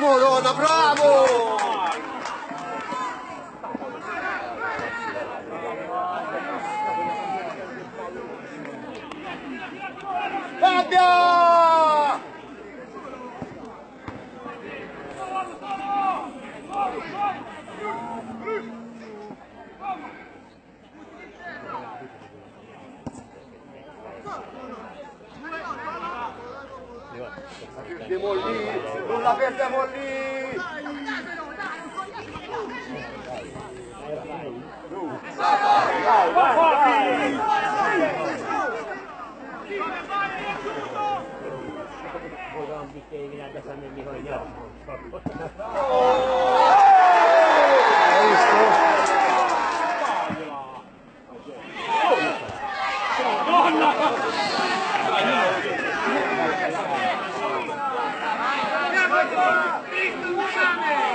Madonna, bravo! Fabio! Siamo lì, non la perdiamo lì! Voidaan pitää minä tässä meni hoitaa. Risto, usame!